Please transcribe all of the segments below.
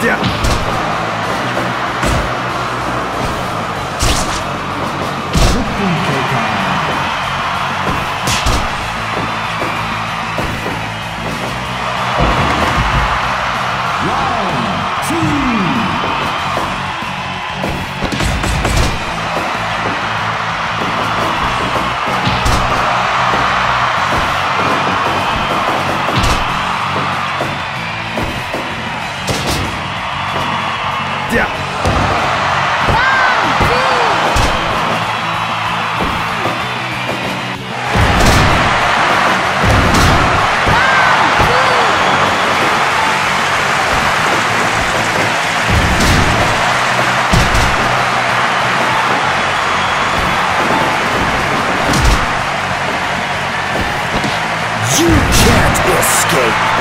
Где? escape.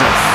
Noches.